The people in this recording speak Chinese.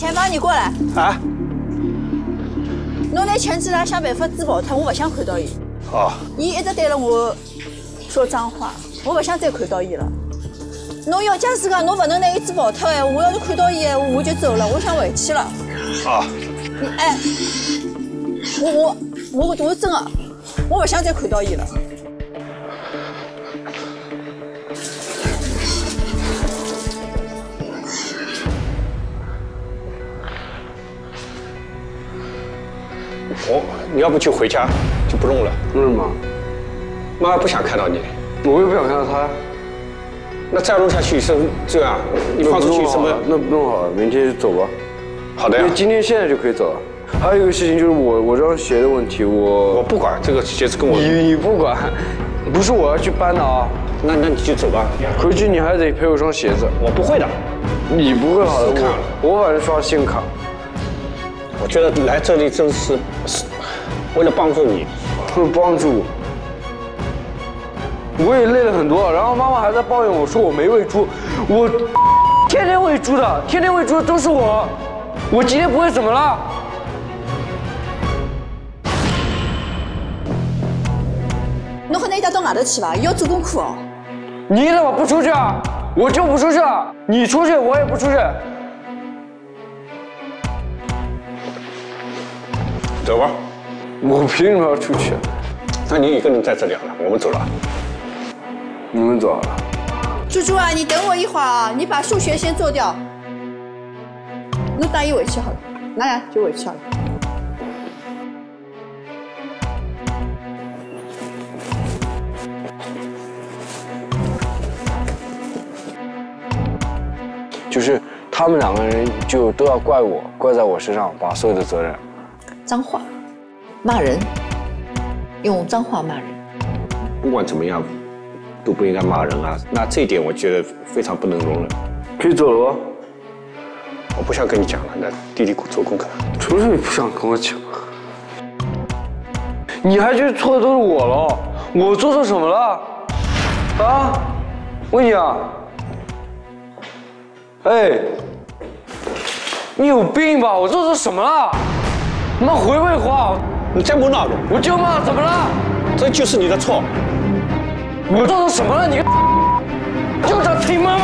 前方，你过来。啊？侬拿钱子啦，想办法自跑脱，我不想看到伊。哦。伊一直对着我说脏话，我不想再看到伊了。侬要假使讲侬不能拿伊自跑脱哎，我要是看到伊哎，我就走了，我想回去了。啊。你哎，我我我真的，我不想再看到伊了。我，你要不就回家，就不弄了。为什么？妈妈不想看到你。我又不想看到他。那再弄下去是这样，你放出去什么？那弄好了，明天就走吧。好的呀。今天现在就可以走了。还有一个事情就是我我这双鞋的问题，我我不管这个鞋子跟我你你不管，不是我要去搬的啊。那那你就走吧。回去你还得赔我双鞋子。我不会的。你不会好的，我我反正刷信用卡。我觉得来这里真是是为了帮助你，为了帮助。我我也累了很多，然后妈妈还在抱怨我说我没喂猪，我天天喂猪的，天天喂猪的都是我，我今天不会怎么了？侬和伊家到外头去吧，要做功课哦。你怎么不出去啊？我就不出去了，你出去我也不出去。走吧。我凭什么要出去？那你一个人在这里了，我们走了。你们走了。猪猪啊，你等我一会儿啊，你把数学先做掉。侬带伊回去好了，拿来就委屈好了。就是他们两个人就都要怪我，怪在我身上，把所有的责任。脏话，骂人，用脏话骂人。不管怎么样，都不应该骂人啊！那这一点我觉得非常不能容忍。可以走了吗？我不想跟你讲了，那弟弟做功课。什么时候你不想跟我讲？你还觉得错的都是我了？我做错什么了？啊？问你啊？哎，你有病吧？我做错什么了？你妈回不回话？你再不闹了，我就骂，怎么了？这就是你的错。我做错什么了？你 就想听妈